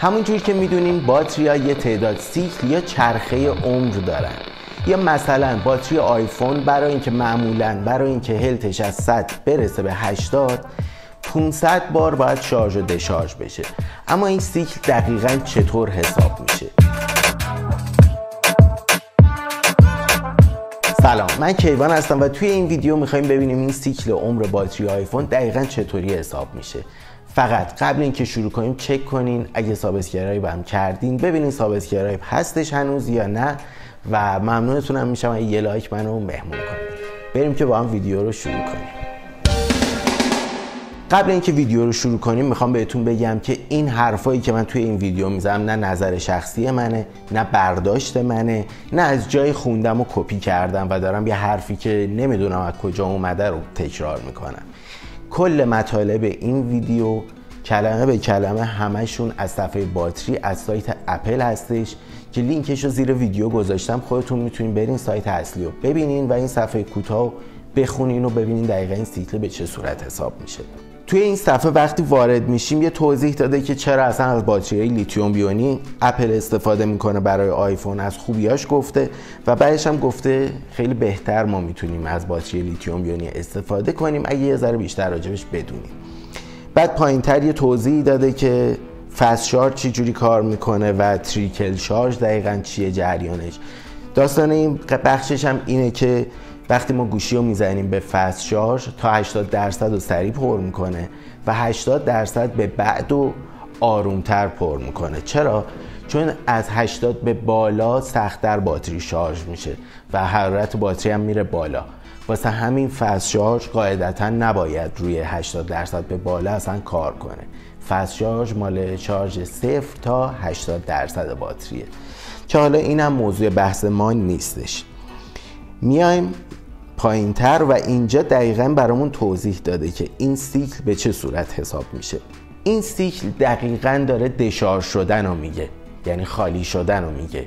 همونجور که می‌دونین باتری ها یه تعداد سیکل یا چرخه عمر دارن. یا مثلا باتری آیفون برای اینکه معمولا برای اینکه هلتش از 100 برسه به 80 500 بار باید شارژ و دشارژ بشه. اما این سیکل دقیقا چطور حساب میشه؟ سلام من کیوان هستم و توی این ویدیو می‌خوایم ببینیم این سیکل عمر باتری آیفون دقیقا چطوری حساب میشه. فقط قبل اینکه شروع کنیم چک کنین اگه subscribe هم کردین ببینین subscribe هستش هنوز یا نه و ممنونتونم میشم یه لایک منو مهمون کنید بریم که با هم ویدیو رو شروع کنیم. قبل اینکه ویدیو رو شروع کنیم می‌خوام بهتون بگم که این حرفایی که من توی این ویدیو می‌زنم نه نظر شخصی منه نه برداشت منه نه از جایی خوندم و کپی کردم و دارم یه حرفی که نمی‌دونم از کجا اومده رو تکرار می‌کنم. کل مطالب این ویدیو کلمه به کلمه همشون از صفحه باتری از سایت اپل هستش که لینکش رو زیر ویدیو گذاشتم. خودتون می‌تونین برین سایت اصلی رو ببینین و این صفحه کوتاه بخونین و ببینین دقیقا این سیکل به چه صورت حساب میشه. توی این صفحه وقتی وارد میشیم یه توضیح داده که چرا اصلا از باتری لیتیوم یونی اپل استفاده می‌کنه برای آیفون از خوبیاش گفته و بعدش هم گفته خیلی بهتر ما می‌تونیم از باتری لیتیوم یونی استفاده کنیم اگه یه ذره بیشتر راجبش بدونیم. بعد پایین تر یه توضیح داده که فست شارژ چی جوری کار می‌کنه و تریکل شارژ دقیقا چیه جریانش. داستان این بخشش هم اینه که وقتی ما گوشی رو می‌زنیم به فست شارژ تا 80 درصد رو سریع پر می‌کنه و 80 درصد به بعد و آرومتر پر می‌کنه. چرا؟ چون از 80 به بالا سختتر باتری شارژ میشه و حرارت باتری هم میره بالا. واسه همین فست شارژ قاعدتا نباید روی 80 درصد به بالا اصلا کار کنه. فست شارژ مال شارژ صفر تا 80 درصد باتریه. که حالا اینم موضوع بحث ما نیستش. میایم پایین تر و اینجا دقیقا برامون توضیح داده که این سیکل به چه صورت حساب میشه. این سیکل دقیقا داره دشار شدن رو میگه یعنی خالی شدن رو میگه.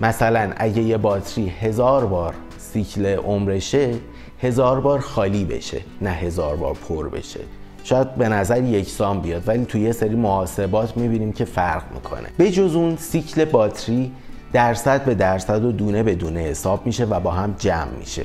مثلا اگه یه باتری هزار بار سیکل عمرشه هزار بار خالی بشه نه هزار بار پر بشه. شاید به نظر یکسان بیاد ولی توی یه سری محاسبات می‌بینیم که فرق می‌کنه. به جز اون سیکل باتری درصد به درصد و دونه به دونه حساب میشه و با هم جمع میشه.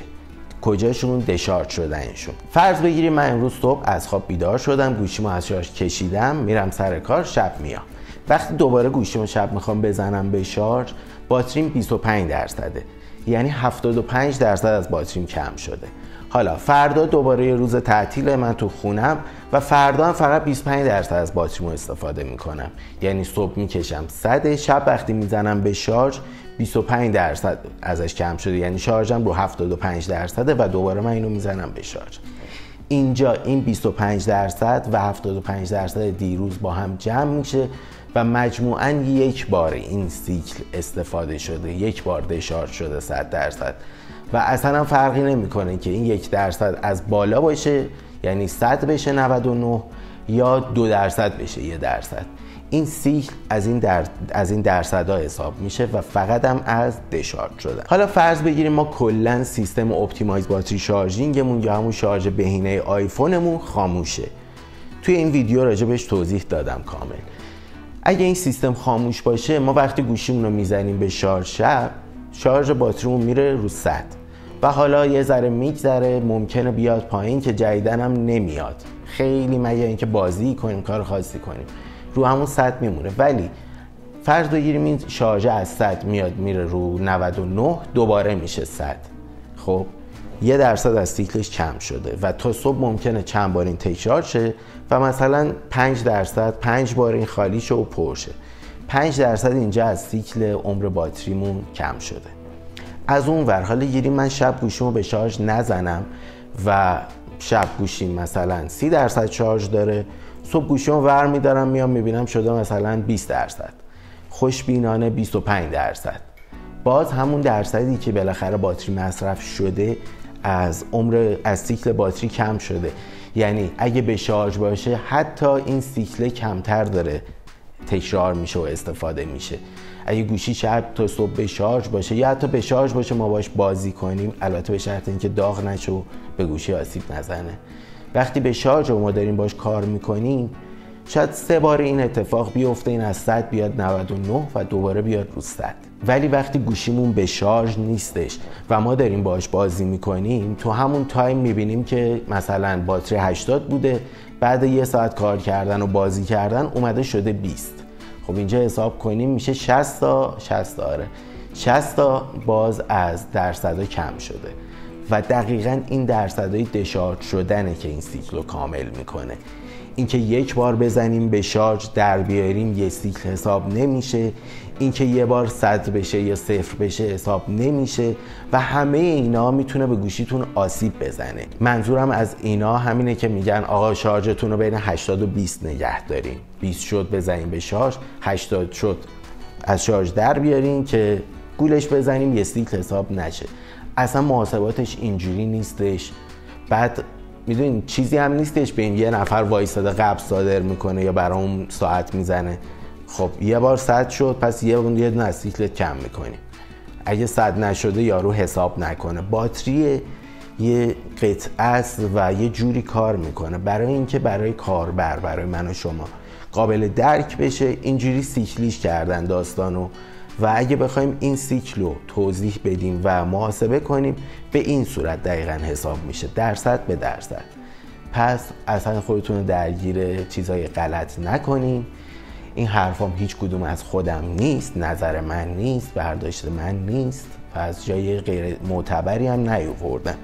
کجاشون دشارت شدنشون. فرض بگیریم من امروز صبح از خواب بیدار شدم گوشیمو از شارژ کشیدم میرم سر کار شب میام. وقتی دوباره گوشیمو شب می‌خوام بزنم به شارژ باتریم 25 درصده. یعنی 75 درصد از باتریم کم شده. حالا فردا دوباره یه روز تعطیل من تو خونم و فردا هم فقط 25 درصد از باتریمو استفاده می‌کنم. یعنی صبح می‌کشم 100 شب وقتی می‌زنم به شارژ 25 درصد ازش کم شده. یعنی شارژم رو 75 درصده و دوباره من اینو می‌زنم به شارژ. اینجا این 25 درصد و 75 درصد دیروز با هم جمع میشه و مجموعا یک بار این سیکل استفاده شده. یک بار دشارژ شده 100 درصد. و اصلا فرقی نمی‌کنه که این یک درصد از بالا باشه یعنی 100 بشه 99 یا دو درصد بشه یه درصد. این سیکل از این در... از این درصدها حساب میشه و فقط هم از دشارژ شدن. حالا فرض بگیریم ما کلا سیستم optimize battery charging مون یا همون شارژ بهینه آیفونمون خاموشه. توی این ویدیو راجع بهش توضیح دادم کامل. اگه این سیستم خاموش باشه ما وقتی گوشیمون رو می‌زنیم به شارژ شب شارژ باتریمون میره رو 100 و حالا یه ذره میگذره ممکنه بیاد پایین که جدیدن هم نمیاد. خیلی مگه اینکه بازی کنیم کار خاصی کنیم. رو همون 100 میمونه. ولی فرض بگیریم این شارژ از 100 میاد میره رو 99 دوباره میشه 100 خب یه درصد از سیکلش کم شده و تا صبح ممکنه چند بار این تکرار شه و مثلا 5 درصد 5 بار این خالی شه و پر شه. 5 درصد اینجا از سیکل عمر باتریمون کم شده. از اون ور. حالا گیریم من شب گوشیمو به شارژ نزنم و شب گوشیم مثلا 30 درصد شارژ داره. صبح گوشیمو ور میدارم میام می‌بینم شده مثلا 20 درصد. خوشبینانه 25 درصد. باز همون درصدی که بالاخره باتری مصرف شده از عمر از سیکل باتری کم شده. یعنی اگه به شارژ باشه حتی این سیکل کمتر داره. تکرار میشه و استفاده میشه. اگه گوشی شب تا صبح به شارژ باشه یا حتی به شارژ باشه ما باش بازی کنیم. البته به شرط اینکه داغ نشه و به گوشی آسیب نزنه. وقتی به شارژ و ما داریم باش کار می‌کنیم شاید سه بار این اتفاق بیفته این از 100 بیاد 99 و دوباره بیاد رو 100 ولی وقتی گوشیمون به شارژ نیستش و ما داریم باش بازی می‌کنیم تو همون time می‌بینیم که مثلا باتری 80 بوده بعد یه ساعت کار کردن و بازی کردن اومده شده 20 خب اینجا حساب کنیم میشه 60 تا 60 آره. 60 تا باز از درصد کم شده. و دقیقا این درصدهای دشارژ شدنه که این سیکل رو کامل می‌کنه. اینکه یک بار بزنیم به شارژ در بیاریم یه سیکل حساب نمیشه. اینکه یه بار صد بشه یا صفر بشه حساب نمیشه و همه اینا می‌تونه به گوشیتون آسیب بزنه. منظورم از اینا همینه که میگن آقا شارژتون رو بین 80 و 20 نگه داریم 20 شد بزنیم به شارژ 80 شد از شارژ در بیاریم که گولش بزنیم یه سیکل حساب نشه. اصلا محاسباتش اینجوری نیستش. بعد می‌دونین چیزی هم نیستش این یه نفر وایستاده قبض صادر می‌کنه یا برای اون ساعت می‌زنه. خب یه بار صد شد پس یه اون یه دونه کم می‌کنی. اگه صد نشده یارو حساب نکنه. باتری یه قطعه است و یه جوری کار می‌کنه. برای اینکه برای کاربر برای من و شما قابل درک بشه اینجوری سیکلیش کردن داستانو. و اگه بخوایم این سیکل رو توضیح بدیم و محاسبه کنیم به این صورت دقیقا حساب میشه درصد به درصد. پس اصلا خودتون رو درگیر چیزای غلط نکنین. این حرفام هیچ کدوم از خودم نیست نظر من نیست برداشت من نیست پس جای غیر معتبری هم نیووردم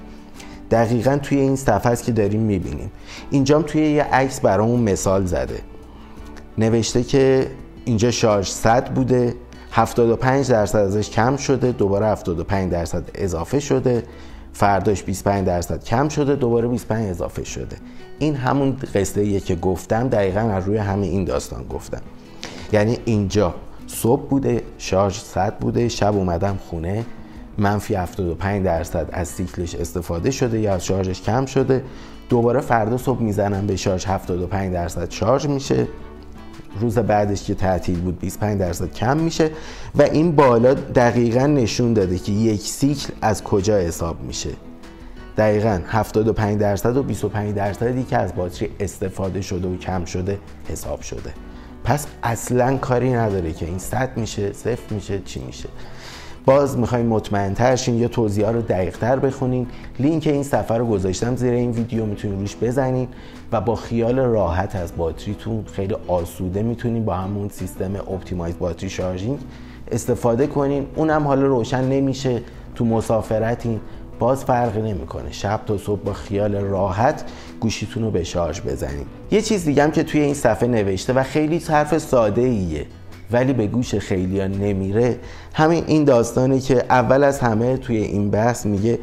دقیقا توی این صفحه است که داریم می‌بینیم. اینجام توی یه عکس برامون مثال زده. نوشته که اینجا شارژ 100 بوده. 75 درصد ازش کم شده دوباره 75 درصد اضافه شده. فرداش 25 درصد کم شده دوباره 25 اضافه شده. این همون قصه که گفتم دقیقا از روی همه این داستان گفتم. یعنی اینجا صبح بوده شارژ 100 بوده شب اومدم خونه. منفی 75 درصد از سیکلش استفاده شده یا از شارژش کم شده. دوباره فردا صبح می‌زنم به شارژ 75 درصد شارژ میشه. روز بعدش که تعطیل بود 25 درصد کم میشه و این بالا دقیقا نشون داده که یک سیکل از کجا حساب میشه. دقیقا 75 درصد و 25 درصدی که از باتری استفاده شده و کم شده حساب شده. پس اصلا کاری نداره که این صد میشه صفر میشه چی میشه. باز می‌خوایم مطمئن ترشین یا توضیح رو دقیق تر بخونین. لینک این صفحه رو گذاشتم زیر این ویدیو می‌تونین روش بزنین و با خیال راحت از باتریتون خیلی آسوده می‌تونین با همون سیستم optimize battery charging استفاده کنین. اونم حالا روشن نمیشه تو مسافرتین باز فرقی نمی‌کنه. شب تا صبح با خیال راحت گوشیتون رو به شارژ بزنین. یه چیز دیگه هم که توی این صفحه نوشته و خیلی حرف ساده ایه ولی به گوش خیلی نمیره. همین این داستانی که اول از همه توی این بحث میگه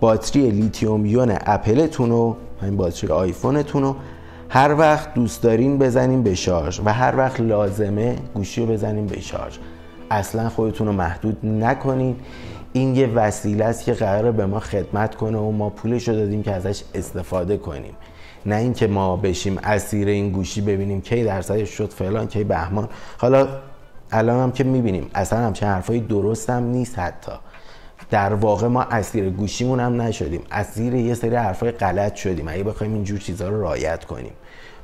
باتری لیتیوم یون اپلتون رو همین باتری آیفونتون رو هر وقت دوست دارین بزنین به شارژ و هر وقت لازمه گوشی رو بزنین به شارژ. اصلا خودتون رو محدود نکنین. این یه وسیله است که قراره به ما خدمت کنه و ما پولش رو دادیم که ازش استفاده کنیم. نه اینکه ما بشیم اسیر این گوشی ببینیم کی درصدش شد فلان کی بهمان. حالا الان هم که می‌بینیم اصلا همچه حرفایی درست هم نیست حتی. در واقع ما اسیر گوشیمون هم نشدیم. اسیر یه سری حرفای غلط شدیم. اگه بخوایم اینجور چیزها رو رعایت کنیم.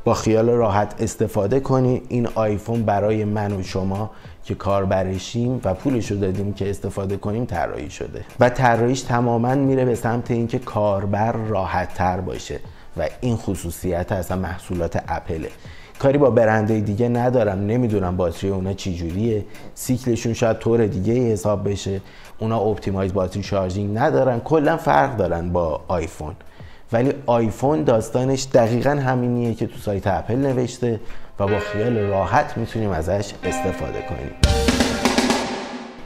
با خیال راحت استفاده کنیم. این آیفون برای من و شما که کاربرشیم و پولش رو دادیم که استفاده کنیم طراحی شده. و طراحیش تماما میره به سمت اینکه کاربر راحت تر باشه. و این خصوصیت اصلا محصولات اپله. کاری با برندهای دیگه ندارم نمی‌دونم باتری اونا چی جوریه سیکلشون شاید طور دیگه حساب بشه. اونا optimize battery charging ندارن کلا فرق دارن با آیفون. ولی آیفون داستانش دقیقا همینیه که تو سایت اپل نوشته و با خیال راحت می‌تونیم ازش استفاده کنیم.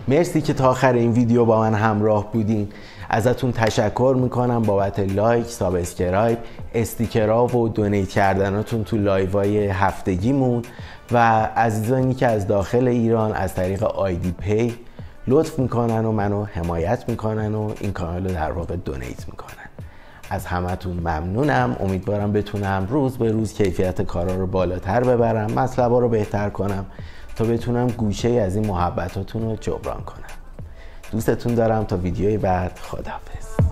مرسی که تا آخر این ویدیو با من همراه بودین. ازتون تشکر می‌کنم بابت لایک subscribe استیکرها و donate کردناتون تو live های هفتگیمون و عزیزانی که از داخل ایران از طریق IDPay لطف می‌کنن و منو حمایت می‌کنن و این کانال رو در واقع donate می‌کنن. از همتون ممنونم. امیدوارم بتونم روز به روز کیفیت کارا رو بالاتر ببرم مطلبا رو بهتر کنم تا بتونم گوشه از این محبتاتون رو جبران کنم. دوستتون دارم تا ویدیوی بعد خداحافظ.